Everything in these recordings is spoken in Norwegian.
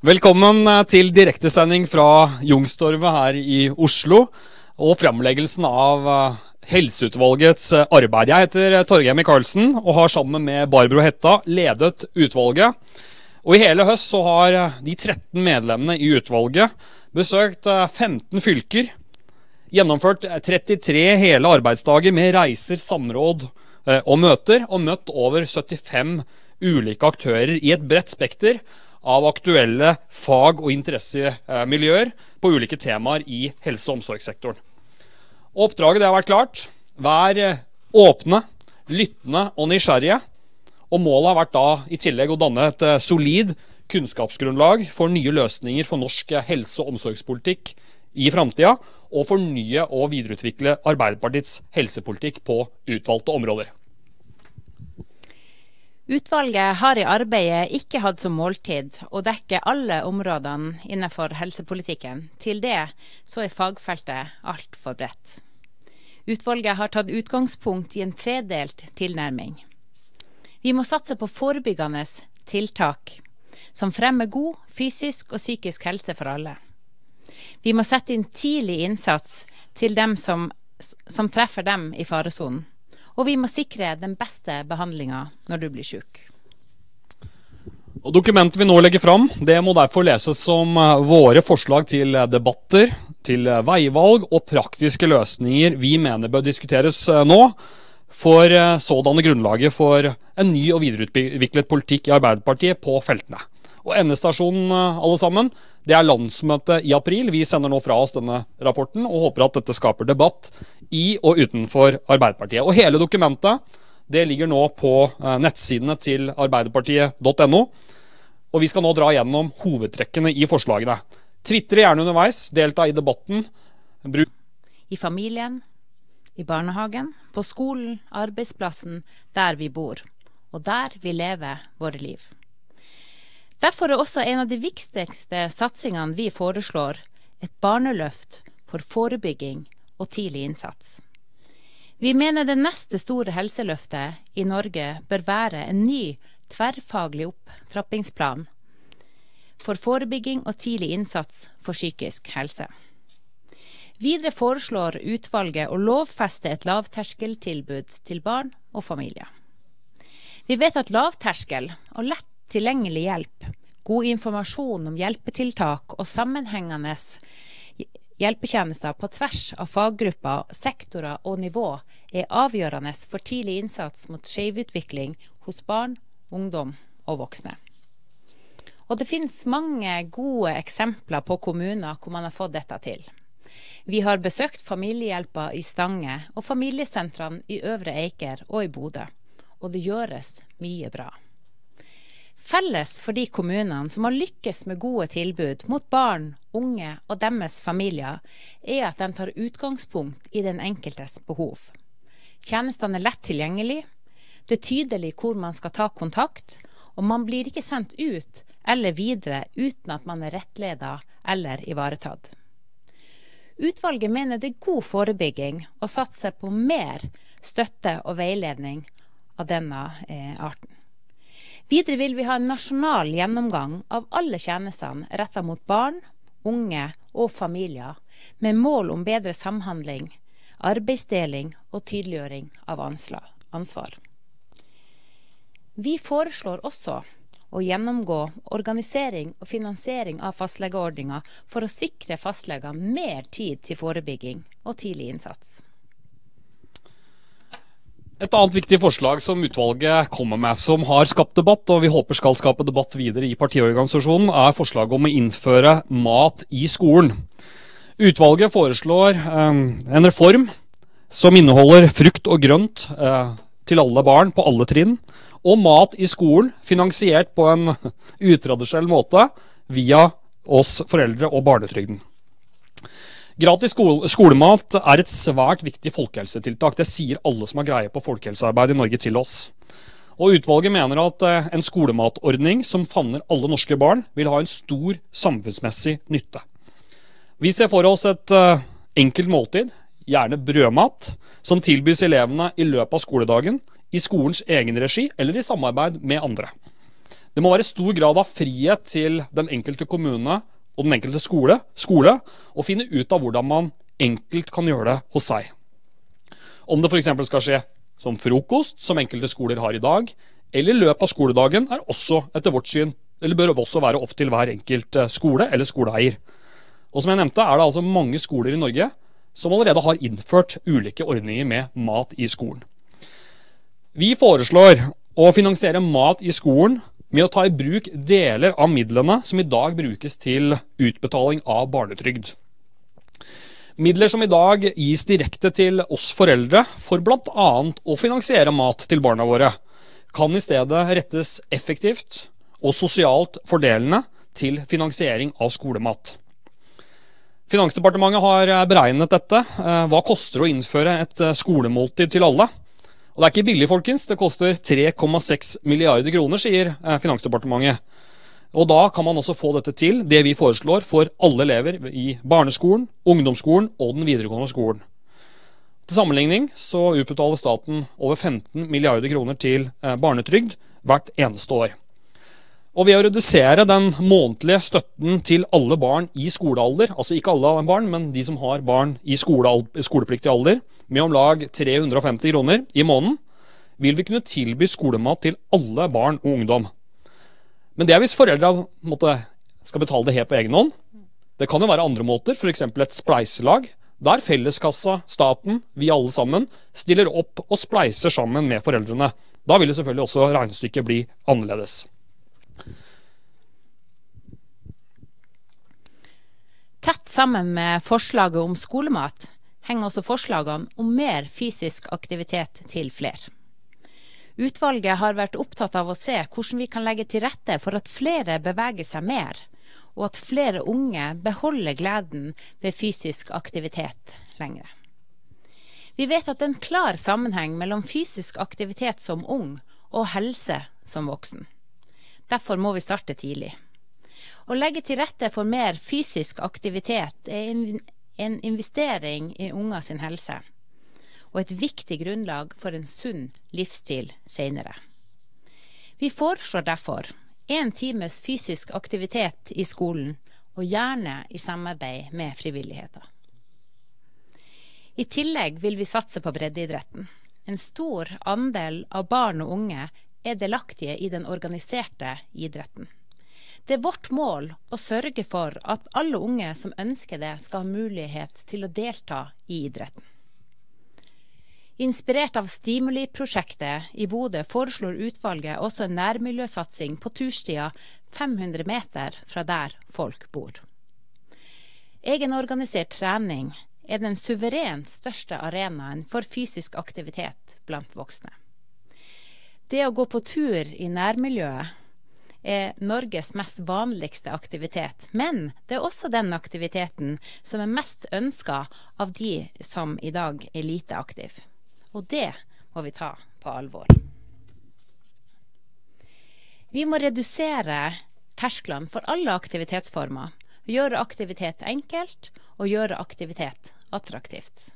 Velkommen eh, til direktesending fra Youngstorget her i Oslo. Og framleggelsen av eh, Helseutvalgets eh, arbeid. Jeg heter Torgeir Micaelsen og har sammen med Barbro Hetta ledet utvalget. Og I hele høst så har de 13 medlemmene i utvalget besøkt 15 fylker. Gjennomført 33 hele arbeidsdager med reiser, samråd og møter. Og møtt over 75 ulike aktører i et bredt spekter av aktuelle fag- og interessemiljøer på ulike temaer i helse- og omsorgssektoren. Oppdraget har vært klart. Vær eh, åpne, lyttende og nysgjerrige. Og Målet har vært da i tillegg å danne et eh, solid kunnskapsgrunnlag for nye løsninger for norsk helse- og omsorgspolitikk i framtida, og fornye og videreutvikle Arbeiderpartiets helsepolitikk på utvalgte områder. Utvalget har i arbeidet ikke hatt som måltid å dekke alle områdene innenfor helsepolitikken. Til det så er fagfeltet altfor bredt. Utvalget har tatt utgangspunkt i en tredelt tilnærming. Vi må satse på forebyggende tiltak som fremmer god fysisk og psykisk helse for alle. Vi må sette inn tidlig innsats til dem som, som treffer dem i faresonen. Og vi må sikre den beste behandlinga når du blir. Og Dokumentet vi nå legger fram, det må derfor leses som eh, våre forslag til debatter, til veivalg og praktiske løsninger vi mener bør diskuteres eh, nå, for eh, så grunnlaget for en ny og videreutviklet politikk i Arbeiderpartiet på feltene. Og endestasjonen, alle sammen, det er landsmøtet i april. Vi sender nå fra oss denne rapporten og håper at dette skaper debatt i og utenfor Arbeiderpartiet. Og hele dokumentet det ligger nå på eh, nettsidene til arbeiderpartiet.no. Og vi skal nå dra gjennom hovedtrekkene i forslagene. Tvitre gjerne underveis, delta i debatten. Bruk I familien, i barnehagen, på skolen, arbeidsplassen, der vi bor. Og der vi lever våre liv. Derfor er også en av de viktigste satsingene vi foreslår, et barneløft for forebygging og tidlig innsats. Vi mener det neste store helseløftet i Norge bør være en ny tverrfaglig opptrappingsplan for forebygging og tidlig innsats for psykisk helse. Videre foreslår utvalget å lovfeste et lavterskeltilbud til barn og familier. Vi vet at lavterskel og lett tilgjengelig hjelp, god informasjon om hjelpetiltak og sammenhengende hjelpetjenester på tvers av faggrupper, sektorer og nivå er avgjørende for tidlig innsats mot skjevutvikling hos barn, ungdom og voksne. Og det finnes mange gode eksempler på kommuner hvor man har fått dette til. Vi har besøkt Familiehjelpa i Stange og familiesentrene i Øvre Eiker og i Bodø, og det gjøres mye bra. Felles for de kommunene som har lykkes med gode tilbud mot barn, unge og deres familier, er at de tar utgangspunkt i den enkeltes behov. Tjenestene er lett tilgjengelig, det er tydelig hvor man skal ta kontakt, og man blir ikke sendt ut eller videre uten at man er rettleda eller ivaretatt. Utvalget mener det er god forebygging å satse på mer støtte og veiledning av denne eh, arten. Videre vil vi ha en nasjonal gjennomgang av alle tjenestene retta mot barn, unge og familier, med mål om bedre samhandling, arbeidsdeling og tydeliggjøring av ansvar. Vi foreslår også å gjennomgå organisering og finansiering av fastlegeordninga for å sikre fastlegene mer tid til forebygging og tidlig innsats. Et annet viktig forslag som utvalget kommer med, som har skapt debatt, og vi håper skal skape debatt videre i partiorganisasjonen, er forslaget om å innføre mat i skolen. Utvalget foreslår eh, en reform som inneholder frukt og grønt eh, til alle barn på alle trinn, og mat i skolen finansiert på en utradisjonell måte via oss foreldre og barnetrygden. Gratis skolemat er et svært viktig folkehelsetiltak. Det sier alle som har greie på folkehelsearbeid i Norge til oss. Og Utvalget mener at eh, en skolematordning som favner alle norske barn, vil ha en stor samfunnsmessig nytte. Vi ser for oss et uh, enkelt måltid, gjerne brødmat, som tilbys elevene i løpet av skoledagen, i skolens egen regi eller i samarbeid med andre. Det må være stor grad av frihet til den enkelte kommune og den enkelte skole, skole og finne ut av hvordan man enkelt kan gjøre det hos seg. Om det f.eks. skal skje som frokost, som enkelte skoler har i dag, eller i løpet av skoledagen, er også etter vårt syn, eller bør også være opp til hver enkelt eh, skole eller skoleeier. Og som jeg nevnte, er det altså mange skoler i Norge som allerede har innført ulike ordninger med mat i skolen. Vi foreslår å finansiere mat i skolen med å ta i bruk deler av midlene som i dag brukes til utbetaling av barnetrygd. Midler som i dag gis direkte til oss foreldre for bl.a. å finansiere mat til barna våre, kan i stedet rettes effektivt og sosialt fordelende til finansiering av skolemat. Finansdepartementet har beregnet dette. Eh, hva koster å innføre et eh, skolemåltid til alle? Og det er ikke billig, folkens. Det koster 3,6 milliarder kroner, sier eh, Finansdepartementet. Og da kan man også få dette til, det vi foreslår, for alle elever i barneskolen, ungdomsskolen og den videregående skolen. Til sammenligning så utbetaler staten over 15 milliarder kroner til eh, barnetrygd hvert eneste år. Og ved å redusere den månedlige støtten til alle barn i skolealder, altså ikke alle barn, men de som har barn i skolepliktig alder, med om lag 350 kroner i måneden, vil vi kunne tilby skolemat til alle barn og ungdom. Men det er hvis foreldra skal betale det helt på egen hånd. Det kan jo være andre måter, f.eks. et spleiselag, der felleskassa, staten, vi alle sammen, stiller opp og spleiser sammen med foreldrene. Da vil selvfølgelig også regnestykket bli annerledes. Tett sammen med forslaget om skolemat henger også forslagene om mer fysisk aktivitet til flere. Utvalget har vært opptatt av å se hvordan vi kan legge til rette for at flere beveger seg mer, og at flere unge beholder gleden ved fysisk aktivitet lenger. Vi vet at det er en klar sammenheng mellom fysisk aktivitet som ung og helse som voksen. Derfor må vi starte tidlig. Å legge til rette for mer fysisk aktivitet er en investering i unger sin helse, og et viktig grunnlag for en sunn livsstil senere. Vi foreslår derfor én times fysisk aktivitet i skolen, og gjerne i samarbeid med frivilligheten. I tillegg vil vi satse på breddeidretten. En stor andel av barn og unge er delaktige i den organiserte idretten. Det er vårt mål å sørge for at alle unge som ønsker det, skal ha mulighet til å delta i idretten. Inspirert av Stimuli-prosjektet i Bodø foreslår utvalget også en nærmiljøsatsing på turstida 500 meter fra der folk bor. Egenorganisert trening er den suverent største arenaen for fysisk aktivitet blant voksne. Det å gå på tur i nærmiljøet er Norges mest vanligste aktivitet. Men det er også den aktiviteten som er mest ønska av de som i dag er lite aktive. Og det må vi ta på alvor. Vi må redusere tersklene for alle aktivitetsformer. Gjøre aktivitet enkelt og gjøre aktivitet attraktivt.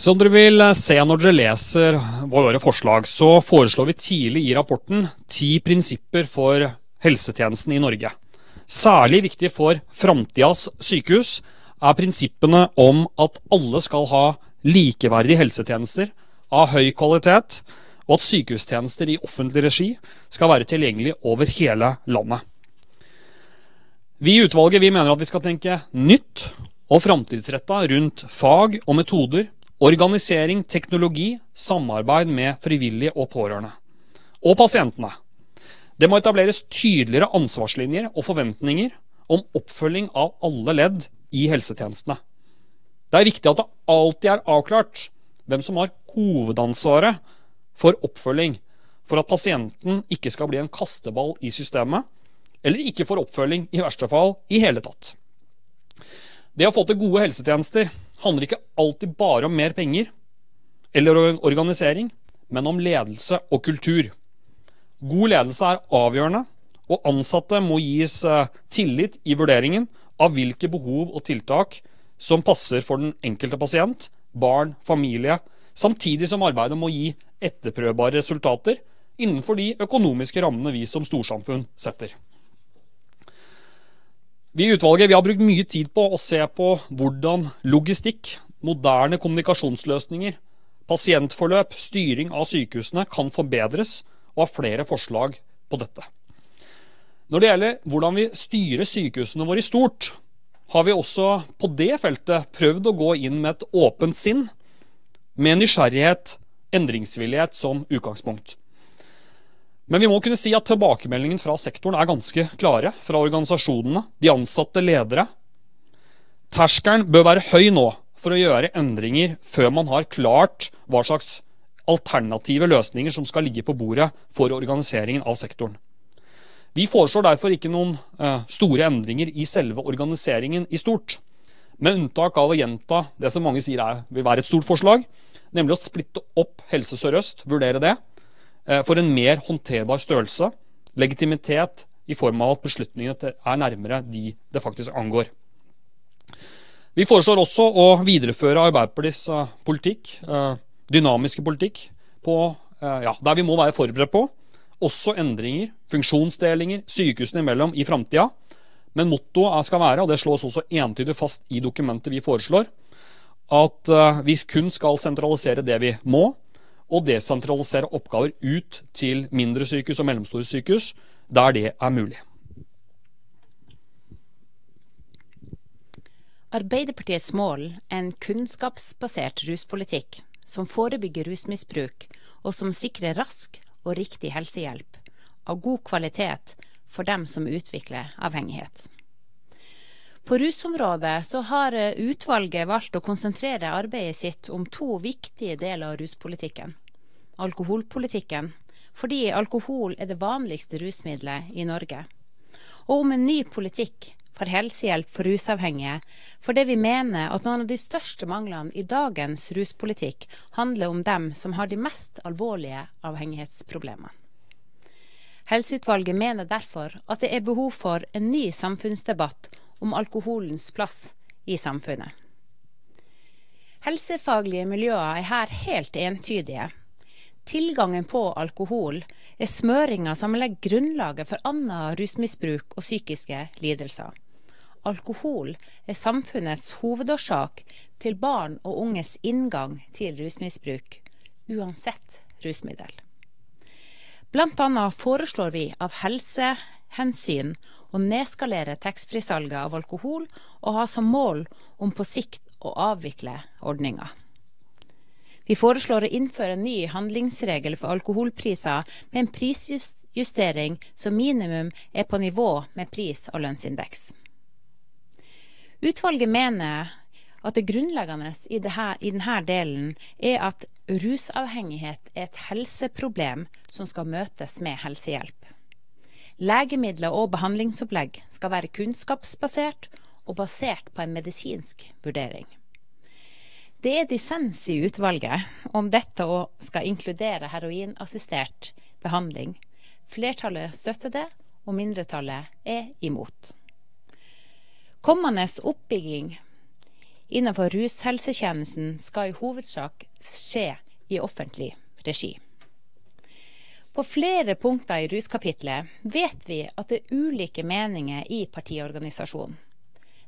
Som dere vil eh, se når dere leser våre forslag, så foreslår vi tidlig i rapporten ti prinsipper for helsetjenesten i Norge. Særlig viktig for framtidas sykehus er prinsippene om at alle skal ha likeverdige helsetjenester av høy kvalitet, og at sykehustjenester i offentlig regi skal være tilgjengelig over hele landet. Vi i utvalget vi mener at vi skal tenke nytt og framtidsretta rundt fag og metoder Organisering, teknologi, samarbeid med frivillige og pårørende. Og pasientene. Det må etableres tydeligere ansvarslinjer og forventninger om oppfølging av alle ledd i helsetjenestene. Det er viktig at det alltid er avklart hvem som har hovedansvaret for oppfølging, for at pasienten ikke skal bli en kasteball i systemet, eller ikke får oppfølging i verste fall i hele tatt. Det å få til gode helsetjenester handler ikke alltid bare om mer penger eller organisering, men om ledelse og kultur. God ledelse er avgjørende, og ansatte må gis eh, tillit i vurderingen av hvilke behov og tiltak som passer for den enkelte pasient, barn, familie, samtidig som arbeidet må gi etterprøvbare resultater innenfor de økonomiske rammene vi som storsamfunn setter. Vi i utvalget vi har brukt mye tid på å se på hvordan logistikk, moderne kommunikasjonsløsninger, pasientforløp, styring av sykehusene kan forbedres, og har flere forslag på dette. Når det gjelder hvordan vi styrer sykehusene våre i stort, har vi også på det feltet prøvd å gå inn med et åpent sinn, med nysgjerrighet, endringsvillighet som utgangspunkt. Men vi må kunne si at tilbakemeldingen fra sektoren er ganske klare. Fra organisasjonene, de ansatte ledere. Terskelen bør være høy nå for å gjøre endringer før man har klart hva slags alternative løsninger som skal ligge på bordet for organiseringen av sektoren. Vi foreslår derfor ikke noen uh, store endringer i selve organiseringen i stort. Med unntak av å gjenta det som mange sier er, vil være et stort forslag, nemlig å splitte opp Helse Sør-Øst, vurdere det, for en mer håndterbar størrelse, legitimitet i form av at beslutningene er nærmere de det faktisk angår. Vi foreslår også å videreføre Arbeiderpartiets uh, politikk, uh, dynamiske politikk, på, ja, der vi må være forberedt på. Også endringer, funksjonsdelinger, sykehusene imellom i framtida. Men mottoet skal være, og det slås også entydig fast i dokumentet vi foreslår, at vi kun skal sentralisere det vi må, og desentralisere oppgaver ut til mindre sykehus og mellomstore sykehus der det er mulig. Arbeiderpartiets mål er en kunnskapsbasert ruspolitikk som forebygger rusmisbruk, og som sikrer rask og riktig helsehjelp av god kvalitet for dem som utvikler avhengighet. På rusområdet så har utvalget valgt å konsentrere arbeidet sitt om to viktige deler av ruspolitikken. Alkoholpolitikken, fordi alkohol er det vanligste rusmiddelet i Norge. Og om en ny politikk for helsehjelp for rusavhengige, fordi vi mener at noen av de største manglene i dagens ruspolitikk handler om dem som har de mest alvorlige avhengighetsproblemene. Helseutvalget mener derfor at det er behov for en ny samfunnsdebatt om alkoholens plass i samfunnet. Helsefaglige miljøer er her helt entydige. Tilgangen på alkohol er smøringa som legger grunnlaget for annet rusmisbruk og psykiske lidelser alkohol er samfunnets hovedårsak til barn og unges inngang til rusmisbruk, uansett rusmiddel. Blant annet foreslår vi av helsehensyn å nedskalere taxfree-salget av alkohol og ha som mål om på sikt å avvikle ordninga. Vi foreslår å innføre en ny handlingsregel for alkoholpriser med en prisjustering som minimum er på nivå med pris- og lønnsindeks. Utvalget mener at det grunnleggende i, det her, i denne delen er at rusavhengighet er et helseproblem som skal møtes med helsehjelp. Legemidler og behandlingsopplegg skal være kunnskapsbasert og basert på en medisinsk vurdering. Det er dissens i utvalget om dette skal inkludere heroinassistert behandling. Flertallet støtter det, og mindretallet er imot. Kommende oppbygging innenfor rushelsetjenesten skal i hovedsak skje i offentlig regi. På flere punkter i ruskapitlet vet vi at det er ulike meninger i partiorganisasjonen.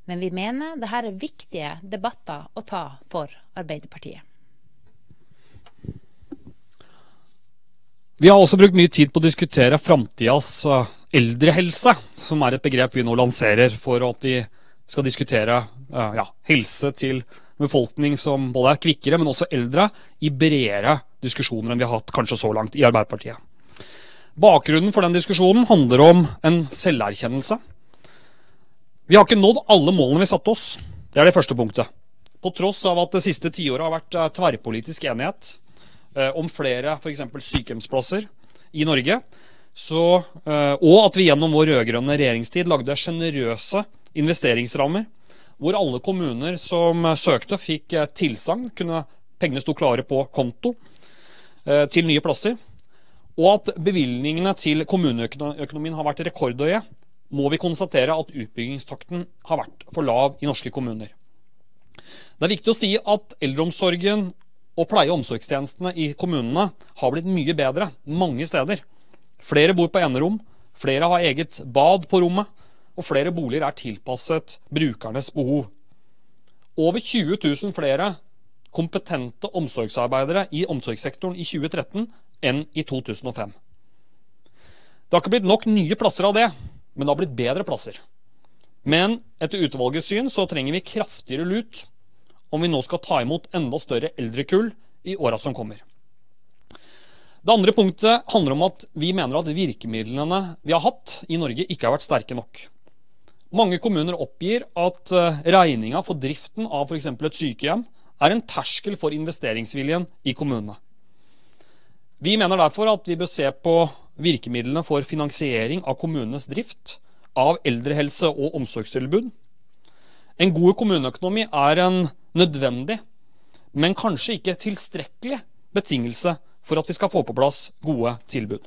Men vi mener dette er viktige debatter å ta for Arbeiderpartiet. Vi har også brukt mye tid på å diskutere framtidas eh, eldrehelse, som er et begrep vi nå lanserer for at vi skal diskutere uh, ja, helse til befolkning som både er kvikkere, men også eldre, i bredere diskusjoner enn vi har hatt kanskje så langt i Arbeiderpartiet. Bakgrunnen for den diskusjonen handler om en selverkjennelse. Vi har ikke nådd alle målene vi satte oss. Det er det første punktet. På tross av at det siste tiåret har vært eh, tverrpolitisk enighet eh, om flere f.eks. sykehjemsplasser i Norge, så, eh, og at vi gjennom vår rød-grønne regjeringstid lagde sjenerøse investeringsrammer, hvor alle kommuner som søkte, fikk tilsagn. Pengene sto klare på konto til nye plasser. Og at bevilgningene til kommuneøkonomien har vært rekordhøye, må vi konstatere at utbyggingstakten har vært for lav i norske kommuner. Det er viktig å si at eldreomsorgen og pleie- og omsorgstjenestene i kommunene har blitt mye bedre mange steder. Flere bor på enerom, flere har eget bad på rommet, og flere boliger er tilpasset brukernes behov. Over 20 000 flere kompetente omsorgsarbeidere i omsorgssektoren i 2013 enn i 2005. Det har ikke blitt nok nye plasser av det, men det har blitt bedre plasser. Men etter utvalgets syn så trenger vi kraftigere lut om vi nå skal ta imot enda større eldrekull i åra som kommer. Det andre punktet handler om at vi mener at virkemidlene vi har hatt i Norge, ikke har vært sterke nok. Mange kommuner oppgir at eh, regninga for driften av f.eks. et sykehjem er en terskel for investeringsviljen i kommunene. Vi mener derfor at vi bør se på virkemidlene for finansiering av kommunenes drift av eldrehelse og omsorgstilbud. En god kommuneøkonomi er en nødvendig, men kanskje ikke tilstrekkelig betingelse for at vi skal få på plass gode tilbud.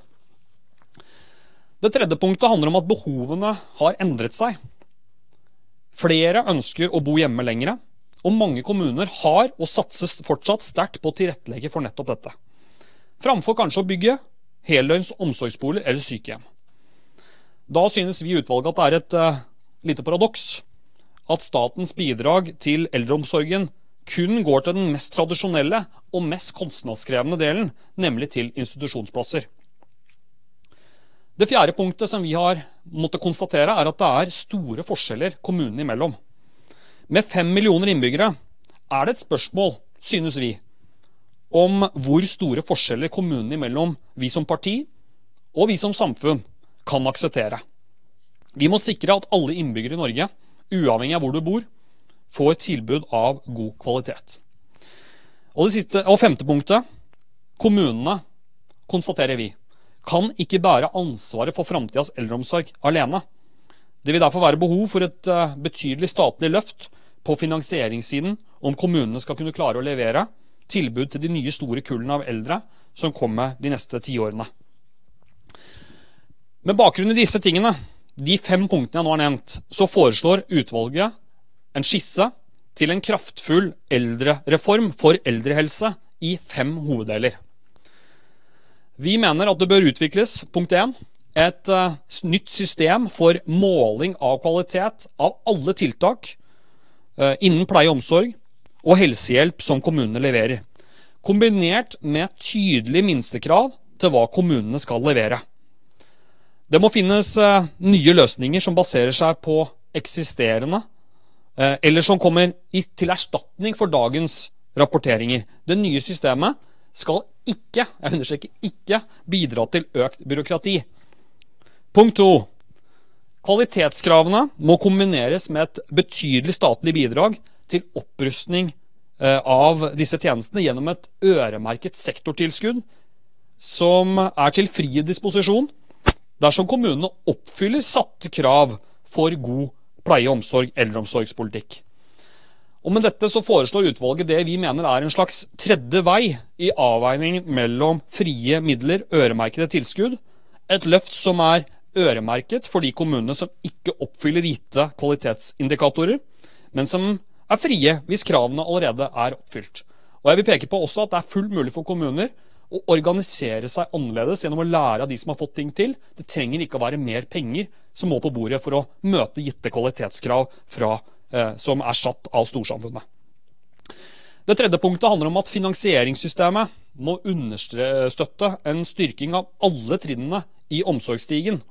Det tredje punktet handler om at behovene har endret seg. Flere ønsker å bo hjemme lengre, og mange kommuner har og satses fortsatt sterkt på å tilrettelegge for nettopp dette. Framfor kanskje å bygge heldøgns omsorgsboliger eller sykehjem. Da synes vi i utvalget at det er et uh, lite paradoks at statens bidrag til eldreomsorgen kun går til den mest tradisjonelle og mest kostnadskrevende delen, nemlig til institusjonsplasser. Det fjerde punktet som vi har måttet konstatere, er at det er store forskjeller kommunene imellom. Med fem millioner innbyggere er det et spørsmål, synes vi, om hvor store forskjeller kommunene imellom vi som parti og vi som samfunn kan akseptere. Vi må sikre at alle innbyggere i Norge, uavhengig av hvor du bor, får tilbud av god kvalitet. Og det siste, og femte punktet kommunene, konstaterer vi, kan ikke bære ansvaret for framtidas eldreomsorg alene. Det vil derfor være behov for et uh, betydelig statlig løft på finansieringssiden om kommunene skal kunne klare å levere tilbud til de nye store kullene av eldre som kommer de neste tiårene. Med bakgrunn i disse tingene, de fem punktene jeg nå har nevnt, så foreslår utvalget en skisse til en kraftfull eldrereform for eldrehelse i fem hoveddeler. Vi mener at det bør utvikles punkt 1, et uh, nytt system for måling av kvalitet av alle tiltak uh, innen pleie og omsorg og helsehjelp som kommunene leverer, kombinert med tydelige minstekrav til hva kommunene skal levere. Det må finnes uh, nye løsninger som baserer seg på eksisterende, uh, eller som kommer til erstatning for dagens rapporteringer. Det nye systemet skal ikke, jeg understreker ikke, bidra til økt byråkrati. Punkt to. Kvalitetskravene må kombineres med et betydelig statlig bidrag til opprustning uh, av disse tjenestene gjennom et øremerket sektortilskudd som er til fri disposisjon dersom kommunene oppfyller satte krav for god pleie, omsorg, eldreomsorgspolitikk. Og Med dette så foreslår utvalget det vi mener er en slags tredje vei i avveiningen mellom frie midler, øremerkede tilskudd, et løft som er øremerket for de kommunene som ikke oppfyller gitte kvalitetsindikatorer, men som er frie hvis kravene allerede er oppfylt. Og Jeg vil peke på også at det er fullt mulig for kommuner å organisere seg annerledes gjennom å lære av de som har fått ting til. Det trenger ikke å være mer penger som må på bordet for å møte gitte kvalitetskrav fra, eh, som er satt av storsamfunnet. Det tredje punktet handler om at finansieringssystemet må understøtte en styrking av alle trinnene i omsorgsstigen.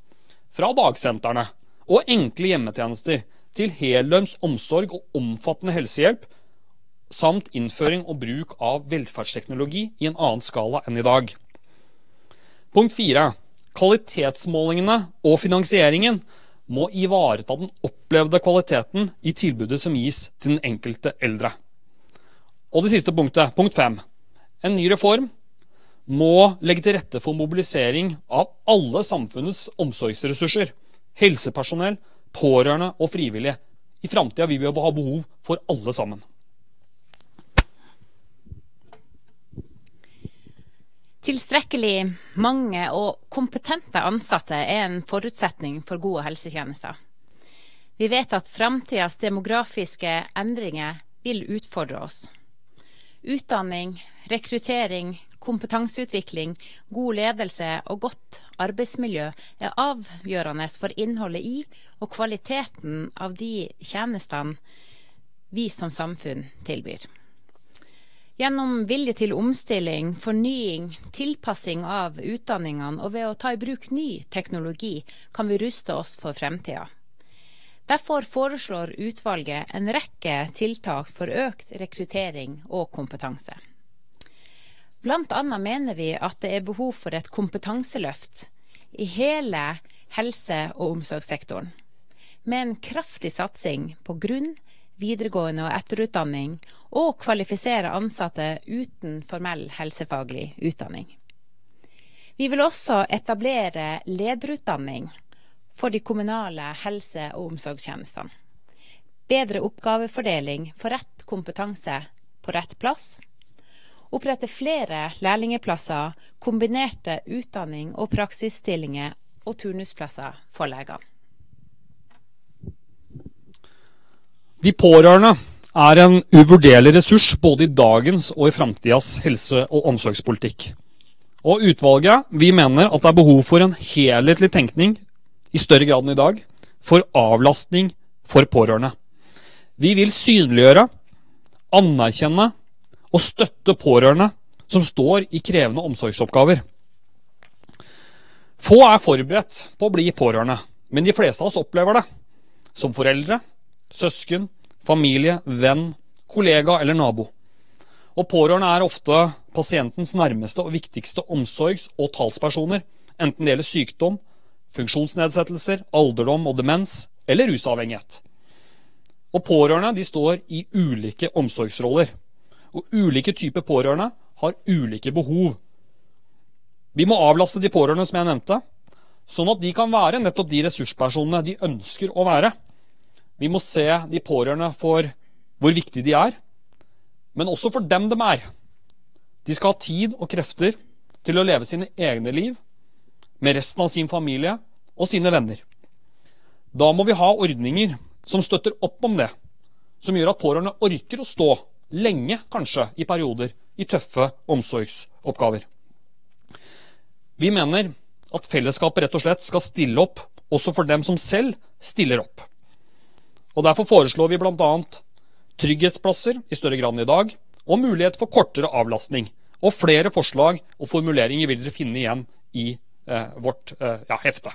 Fra dagsentrene og enkle hjemmetjenester til heldøgns omsorg og omfattende helsehjelp samt innføring og bruk av velferdsteknologi i en annen skala enn i dag. Punkt 4. Kvalitetsmålingene og finansieringen må ivareta den opplevde kvaliteten i tilbudet som gis til den enkelte eldre. Og det siste punktet, punkt 5. En ny reform må legge til rette for mobilisering av alle samfunnets omsorgsressurser. Helsepersonell, pårørende og frivillige. I framtida vil vi ha behov for alle sammen. Tilstrekkelig mange og kompetente ansatte er en forutsetning for gode helsetjenester. Vi vet at framtidas demografiske endringer vil utfordre oss. Utdanning, rekruttering, kompetanseutvikling, god ledelse og godt arbeidsmiljø er avgjørende for innholdet i og kvaliteten av de tjenestene vi som samfunn tilbyr. Gjennom vilje til omstilling, fornying, tilpassing av utdanningene og ved å ta i bruk ny teknologi, kan vi ruste oss for fremtida. Derfor foreslår utvalget en rekke tiltak for økt rekruttering og kompetanse. Blant annet mener vi at det er behov for et kompetanseløft i hele helse- og omsorgssektoren, med en kraftig satsing på grunn-, videregående og etterutdanning, og kvalifisere ansatte uten formell helsefaglig utdanning. Vi vil også etablere lederutdanning for de kommunale helse- og omsorgstjenestene. Bedre oppgavefordeling for rett kompetanse på rett plass. Opprette flere lærlingeplasser, kombinerte utdanning og praksisstillinger og turnusplasser for legene. De pårørende er en uvurderlig ressurs både i dagens og i framtidas helse- og omsorgspolitikk. Og utvalget vi mener at det er behov for en helhetlig tenkning i større grad enn i dag for avlastning for pårørende. Vi vil synliggjøre, anerkjenne og støtte pårørende som står i krevende omsorgsoppgaver. Få er forberedt på å bli pårørende, men de fleste av oss opplever det. Som foreldre, søsken, familie, venn, kollega eller nabo. Og pårørende er ofte pasientens nærmeste og viktigste omsorgs- og talspersoner, enten det gjelder sykdom, funksjonsnedsettelser, alderdom og demens eller rusavhengighet. Og pårørende de står i ulike omsorgsroller. Og ulike typer pårørende har ulike behov. Vi må avlaste de pårørende, som jeg nevnte, sånn at de kan være nettopp de ressurspersonene de ønsker å være. Vi må se de pårørende for hvor viktige de er, men også for dem de er. De skal ha tid og krefter til å leve sine egne liv med resten av sin familie og sine venner. Da må vi ha ordninger som støtter opp om det, som gjør at pårørende orker å stå lenge, kanskje, i perioder, i tøffe omsorgsoppgaver. Vi mener at fellesskapet rett og slett skal stille opp også for dem som selv stiller opp. Og Derfor foreslår vi bl.a. trygghetsplasser i større grad enn i dag, og mulighet for kortere avlastning. Og flere forslag og formuleringer vil dere finne igjen i eh, vårt eh, ja, hefte.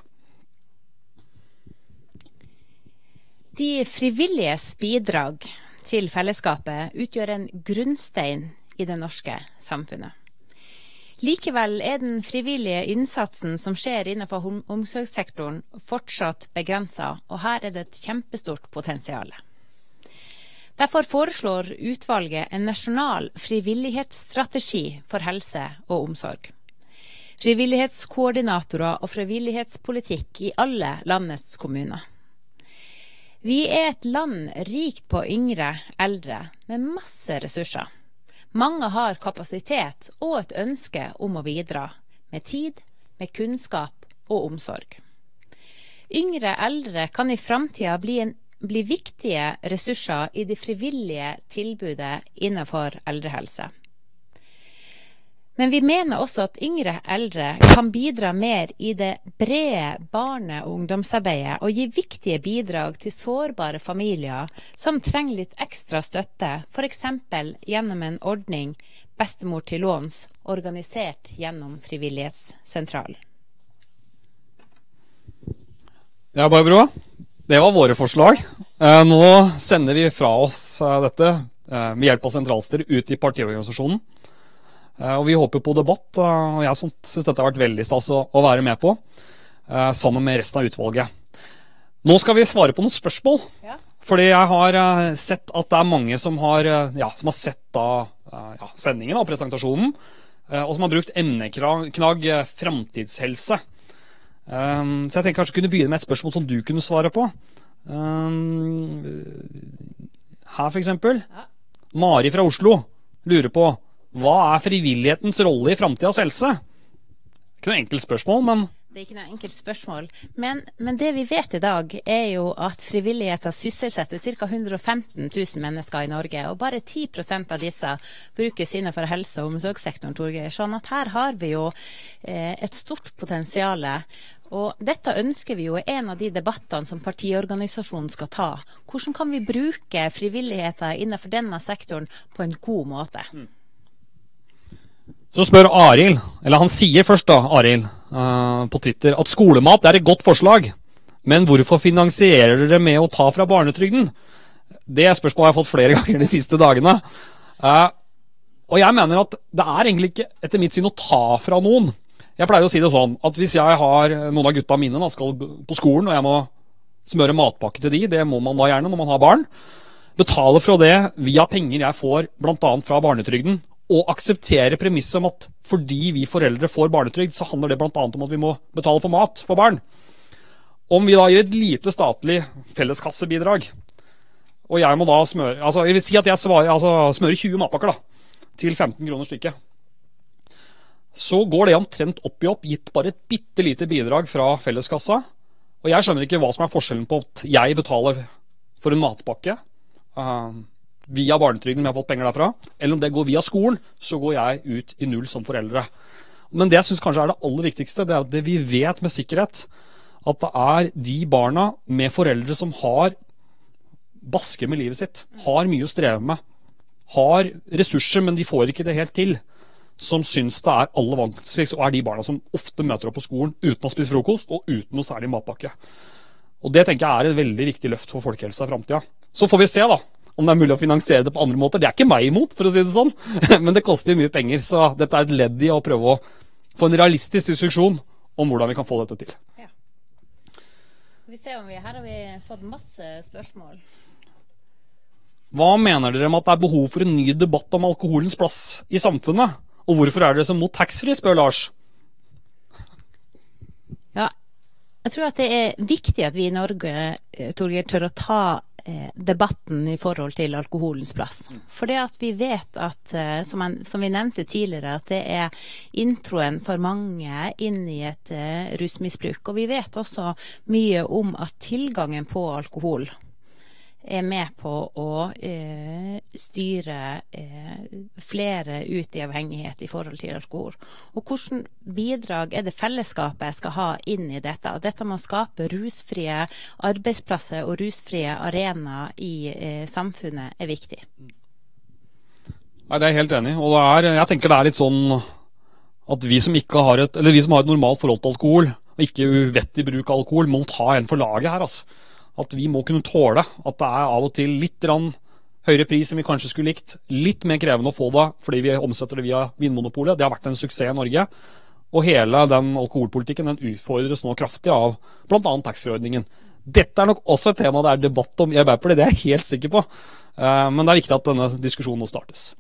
De frivilliges bidrag til fellesskapet utgjør en grunnstein i det norske samfunnet. Likevel er den frivillige innsatsen som skjer innenfor omsorgssektoren fortsatt begrensa, og her er det et kjempestort potensial. Derfor foreslår utvalget en nasjonal frivillighetsstrategi for helse og omsorg. Frivillighetskoordinatorer og frivillighetspolitikk i alle landets kommuner. Vi er et land rikt på yngre eldre med masse ressurser. Mange har kapasitet og et ønske om å bidra, med tid, med kunnskap og omsorg. Yngre eldre kan i framtida bli, bli viktige ressurser i det frivillige tilbudet innenfor eldrehelse. Men vi mener også at yngre eldre kan bidra mer i det brede barne- og ungdomsarbeidet og gi viktige bidrag til sårbare familier som trenger litt ekstra støtte, f.eks. gjennom en ordning Bestemor til låns, organisert gjennom Frivillighetssentralen. Ja, Barbro. Det var våre forslag. Eh, nå sender vi fra oss eh, dette eh, med hjelp av sentralstyret ut i partiorganisasjonen. Eh, og vi håper på debatt, eh, og jeg syns dette har vært veldig stas å, være med på. Eh, sammen med resten av utvalget. Nå skal vi svare på noen spørsmål. Ja. Fordi jeg har sett at det er mange som har, ja, som har sett da, ja, sendingen og presentasjonen, og som har brukt emneknagg 'framtidshelse'. Så jeg tenker kanskje kunne begynne med et spørsmål som du kunne svare på. Her, f.eks. Ja. Mari fra Oslo lurer på hva er frivillighetens rolle i framtidas helse? Ikke noe enkelt spørsmål, men Det er ikke noe enkelt spørsmål. Men, men, det vi vet i dag, er jo at frivilligheten sysselsetter ca. 115 000 mennesker i Norge. Og bare 10% av disse brukes innenfor helse- og omsorgssektoren, Torgeir. Sånn at her har vi jo eh, et stort potensial. Og dette ønsker vi jo er en av de debattene som partiorganisasjonen skal ta. Hvordan kan vi bruke frivilligheten innenfor denne sektoren på en god måte? Mm. Så spør Arild, eller han sier først da, Arild, uh, på Twitter, at skolemat er et godt forslag. Men hvorfor finansierer dere med å ta fra barnetrygden? Det spørsmålet har jeg fått flere ganger de siste dagene. Uh, og jeg mener at det er egentlig ikke etter mitt syn å ta fra noen. Jeg pleier å si det sånn at hvis jeg har noen av gutta mine da, skal på skolen, og jeg må smøre matpakke til de, det må man da gjerne når man har barn, betale fra det via penger jeg får bl.a. fra barnetrygden, og akseptere premisset om at fordi vi foreldre får barnetrygd, så handler det bl.a. om at vi må betale for mat for barn. Om vi da gir et lite statlig felleskassebidrag, og jeg må da smøre altså Jeg vil si at jeg svarer, altså, smører 20 matpakker da, til 15 kroner stykket. Så går det omtrent opp i opp, gitt bare et bitte lite bidrag fra felleskassa. Og jeg skjønner ikke hva som er forskjellen på at jeg betaler for en matpakke. Uh, via barnetrygden, om jeg har fått penger derfra, eller om det går via skolen, så går jeg ut i null som foreldre. Men det jeg syns kanskje er det aller viktigste, det er at det vi vet med sikkerhet, at det er de barna med foreldre som har basker med livet sitt, har mye å streve med, har ressurser, men de får ikke det helt til, som syns det er aller vanskeligst, og er de barna som ofte møter opp på skolen uten å spise frokost og uten noe særlig matpakke. Og Det tenker jeg er et veldig viktig løft for folkehelsa i framtida. Så får vi se da, om det er mulig å finansiere det på andre måter. Det er ikke meg imot, for å si det sånn, men det koster jo mye penger. Så dette er et ledd i å prøve å få en realistisk diskusjon om hvordan vi kan få dette til. Ja. Vi ser om vi, her har vi fått masse spørsmål. Hva mener dere med at det er behov for en ny debatt om alkoholens plass i samfunnet? Og hvorfor er dere så mot taxfree, spør Lars. Ja, jeg tror at det er viktig at vi i Norge eh, tør å ta debatten i forhold til alkoholens plass. For det at vi vet at, eh, som, en, som, vi nevnte tidligere, at det er introen for mange inn i et uh, rusmisbruk. Og vi vet også mye om at tilgangen på alkohol er med på å eh, styre eh, flere ut i avhengighet i forhold til alkohol. Og hvordan bidrag er det fellesskapet skal ha inn i dette? Dette med å skape rusfrie arbeidsplasser og rusfrie arenaer i eh, samfunnet er viktig. Nei, Det er jeg helt enig i. Og er, jeg tenker det er litt sånn at vi som, har et, vi som har et normalt forhold til alkohol, og ikke uvettig bruk av alkohol, må ta en for laget her. altså at vi må kunne tåle at det er av og til litt høyere pris enn vi kanskje skulle likt. Litt mer krevende å få det fordi vi omsetter det via Vinmonopolet. Det har vært en suksess i Norge. Og hele den alkoholpolitikken den utfordres nå kraftig av bl.a. taxfree-ordningen. Dette er nok også et tema det er debatt om i Arbeiderpartiet, det er jeg helt sikker på. Eh, men det er viktig at denne diskusjonen nå startes.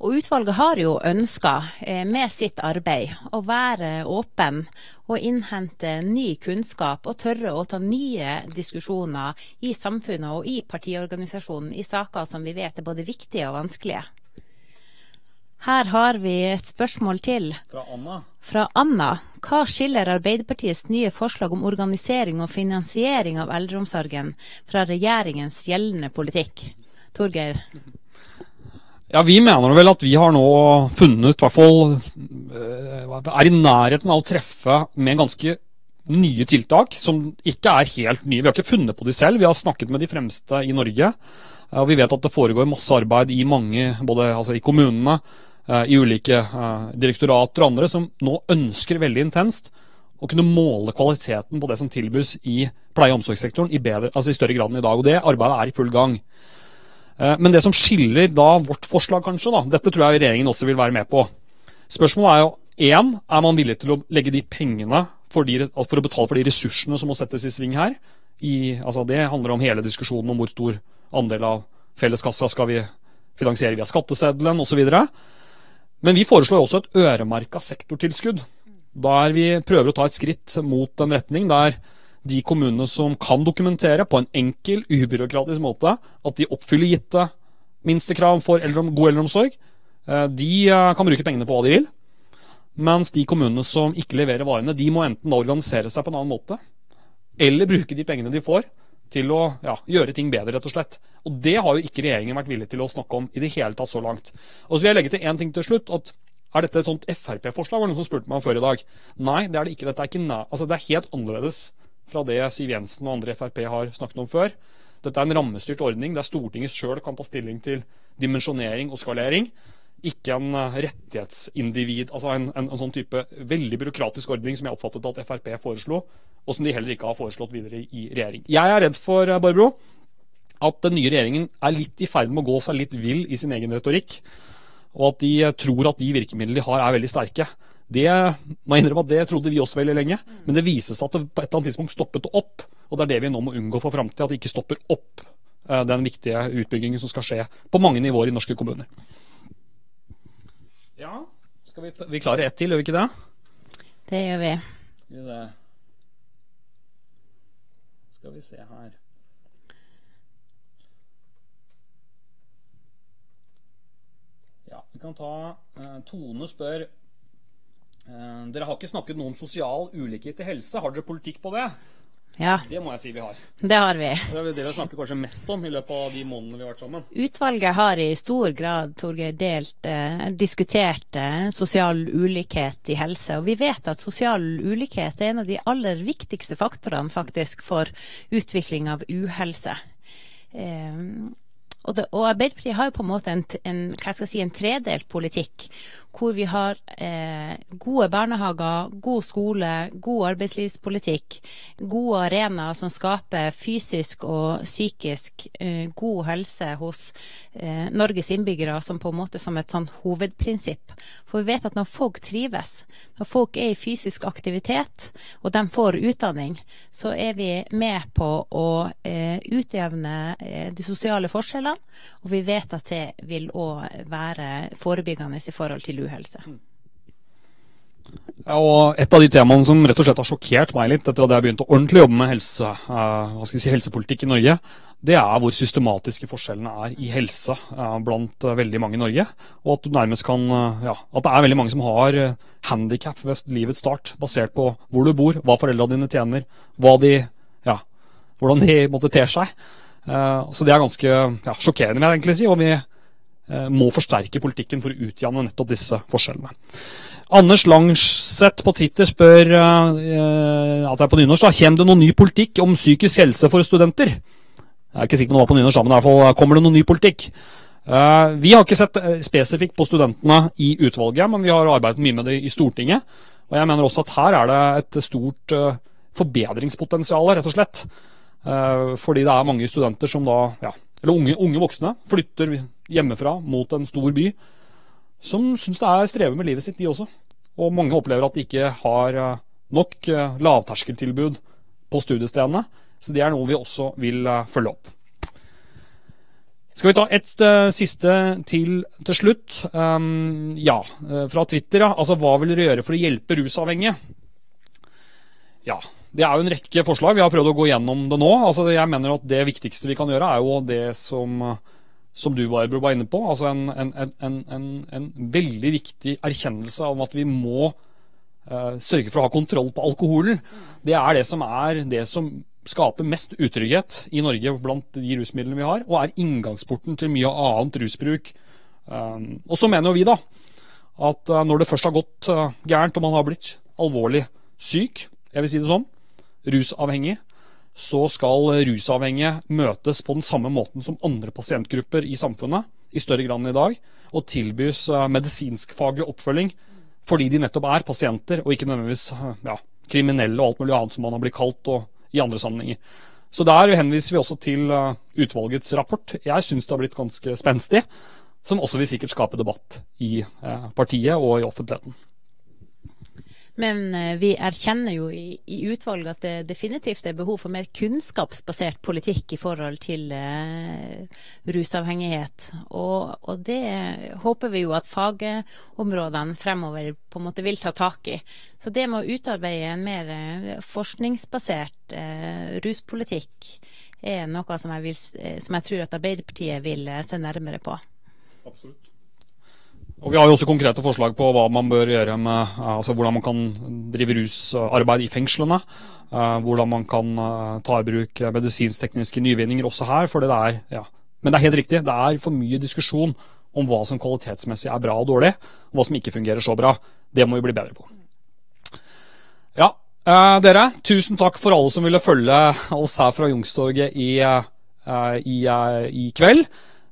Og utvalget har jo ønska eh, med sitt arbeid å være åpen og innhente ny kunnskap og tørre å ta nye diskusjoner i samfunnet og i partiorganisasjonen i saker som vi vet er både viktige og vanskelige. Her har vi et spørsmål til. Fra Anna. Fra Anna. Hva skiller Arbeiderpartiets nye forslag om organisering og finansiering av eldreomsorgen fra regjeringens gjeldende politikk? Torgeir? Ja, Vi mener vel at vi har nå funnet, i hvert fall eh, er i nærheten av å treffe med ganske nye tiltak, som ikke er helt nye. Vi har ikke funnet på de selv, vi har snakket med de fremste i Norge. Og vi vet at det foregår masse arbeid i mange, både altså i kommunene, eh, i ulike eh, direktorater og andre, som nå ønsker veldig intenst å kunne måle kvaliteten på det som tilbys i pleie- og omsorgssektoren i, bedre, altså i større grad enn i dag. Og det arbeidet er i full gang. Eh, men det som skiller da vårt forslag, kanskje, da, dette tror jeg regjeringen også vil være med på. Spørsmålet er jo én, er man villig til å legge de pengene for, de, for å betale for de ressursene som må settes i sving her? I, altså det handler om hele diskusjonen om hvor stor andel av felleskassa skal vi finansiere via skatteseddelen osv. Men vi foreslår også et øremerka sektortilskudd. Der vi prøver å ta et skritt mot en retning der de kommunene som kan dokumentere på en enkel, ubyråkratisk måte at de oppfyller gitte minstekrav for eldre, god eldreomsorg, eh, de eh, kan bruke pengene på hva de vil. Mens de kommunene som ikke leverer varene, de må enten organisere seg på en annen måte, eller bruke de pengene de får til å ja, gjøre ting bedre, rett og slett. Og det har jo ikke regjeringen vært villig til å snakke om i det hele tatt så langt. Og så vil jeg legge til én ting til slutt. at er dette et sånt Frp-forslag? var det noen som spurte meg om før i dag. Nei, det er det ikke. Dette er, ikke altså, det er helt annerledes fra det Siv Jensen og andre Frp har snakket om før. Dette er en rammestyrt ordning der Stortinget sjøl kan ta stilling til dimensjonering og skalering. Ikke en eh, rettighetsindivid, altså en, en, en, sånn type veldig byråkratisk ordning som jeg oppfattet at Frp foreslo, og som de heller ikke har foreslått videre i regjering. Jeg er redd for, eh, Barbro, at den nye regjeringen er litt i ferd med å gå seg litt vill i sin egen retorikk og at de tror at de virkemidlene de har, er veldig sterke. Det må jeg innrømme at det trodde vi også veldig lenge, men det viser seg at det på et eller annet tidspunkt stoppet opp. Og det er det vi nå må unngå for framtida, at det ikke stopper opp eh, den viktige utbyggingen som skal skje på mange nivåer i norske kommuner. Ja, skal vi, vi klarer ett til, gjør vi ikke det? Det gjør vi. Skal vi se her Ja, Vi kan ta uh, Tone spør Dere har ikke snakket noe om sosial ulikhet i helse. Har dere politikk på det? Ja. Det må jeg si vi har. Det har vi. Det er det vi snakker kanskje mest om i løpet av de månedene vi har vært sammen. Utvalget har i stor grad Torgeir, delt, eh, diskutert eh, sosial ulikhet i helse. Og vi vet at sosial ulikhet er en av de aller viktigste faktorene faktisk for utvikling av uhelse. Eh, og, det, og, Arbeiderpartiet har jo på en måte en, en, si, en tredelt politikk hvor vi har eh, gode barnehager, god skole, god arbeidslivspolitikk, gode arenaer som skaper fysisk og psykisk eh, god helse hos eh, Norges innbyggere som på en måte som et sånn hovedprinsipp. For vi vet at når folk trives, når folk er i fysisk aktivitet og de får utdanning, så er vi med på å eh, utjevne eh, de sosiale forskjellene, og vi vet at det vil òg være forebyggende i forhold til uhelse. Ja, og Et av de temaene som rett og slett har sjokkert meg litt etter at jeg begynte å ordentlig jobbe med helse, uh, si, helsepolitikk i Norge, det er hvor systematiske forskjellene er i helse uh, blant uh, veldig mange i Norge. Og at, kan, ja, at, det er veldig mange som har uh, handikap ved livets start, basert på hvor du bor, hva foreldrene dine tjener, hva de, ja, hvordan de måtte ter seg. så det er ganske ja, sjokkerende, vil jeg egentlig si. og vi Eh, må forsterke politikken for å utjevne nettopp disse forskjellene. Anders Langseth på Twitter spør uh, at det er på nynorsk da, kommer det noen ny politikk om psykisk helse for studenter. Jeg er ikke sikker på om det var på nynorsk, men i hvert fall kommer det noen ny politikk. Vi har ikke sett spesifikt på studentene i utvalget, men vi har arbeidet mye med det i Stortinget. Og jeg mener også at her er det et stort forbedringspotensial, rett og slett. fordi det er mange studenter som da, ja, eller unge, unge voksne, flytter hjemmefra mot en stor by, som syns det er strever med livet sitt, de også. Og mange opplever at de ikke har eh, nok eh, lavterskeltilbud på studiestedene. Så det er noe vi også vil eh, følge opp. Skal vi ta et uh, siste til til slutt? Um, ja, fra Twitter. Ja. Altså, hva vil dere gjøre for å hjelpe rusavhengige? Ja, det er jo en rekke forslag. Vi har prøvd å gå gjennom det nå. Altså, jeg mener at Det viktigste vi kan gjøre, er jo det som som du Barbro, var inne på, altså en, en, en, en, veldig viktig erkjennelse om at vi må uh, sørge for å ha kontroll på alkoholen. Det er det som er det som skaper mest utrygghet i Norge blant de rusmidlene vi har, og er inngangsporten til mye annet rusbruk. Um, og så mener jo vi da at uh, når det først har gått uh, gærent, og man har blitt alvorlig syk, jeg vil si det sånn, rusavhengig, så skal rusavhengige møtes på den samme måten som andre pasientgrupper i samfunnet, i større grad enn i dag, og tilbys eh, medisinskfaglig oppfølging fordi de nettopp er pasienter, og ikke nødvendigvis eh, ja, kriminelle og alt mulig annet som man har blitt kalt og, i andre sammenhenger. Så der henviser vi også til uh, utvalgets rapport. Jeg syns det har blitt ganske spenstig, som også vil sikkert skape debatt i partiet og i offentligheten. Men eh, vi erkjenner jo i, i, utvalget at det definitivt er behov for mer kunnskapsbasert politikk i forhold til uh, rusavhengighet. Og, og, det håper vi jo at fagområdene fremover på en måte vil ta tak i. Så det med å utarbeide en mer uh, forskningsbasert uh, ruspolitikk er noe som jeg, vil, som jeg tror at Arbeiderpartiet vil se nærmere på. Absolutt. Og Vi har jo også konkrete forslag på hva man bør gjøre med altså hvordan man kan drive rusarbeid i fengslene. Uh, hvordan man kan uh, ta i bruk medisinsk-tekniske nyvinninger også her. for det er, ja. Men det er helt riktig, det er for mye diskusjon om hva som kvalitetsmessig er bra og dårlig, og hva som ikke fungerer så bra. Det må vi bli bedre på. Ja, dere, tusen takk for alle som ville følge oss her fra Youngstorget i, i, i kveld.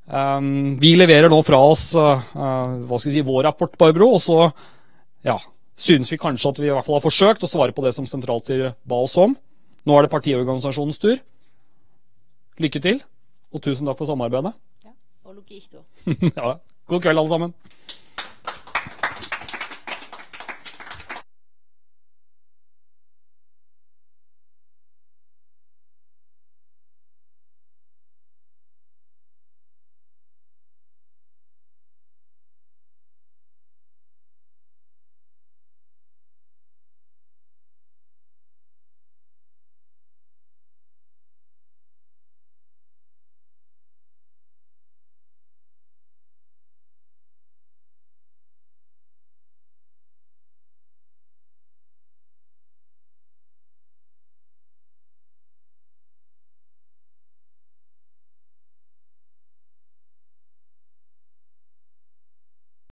Um, vi leverer nå fra oss uh, hva skal vi si, vår rapport, Barbro, og så ja, synes vi kanskje at vi i hvert fall har forsøkt å svare på det som sentralstyret ba oss om. Nå er det partiorganisasjonens tur. Lykke til, og tusen takk for samarbeidet. Ja, og logikk, ja, God kveld, alle sammen.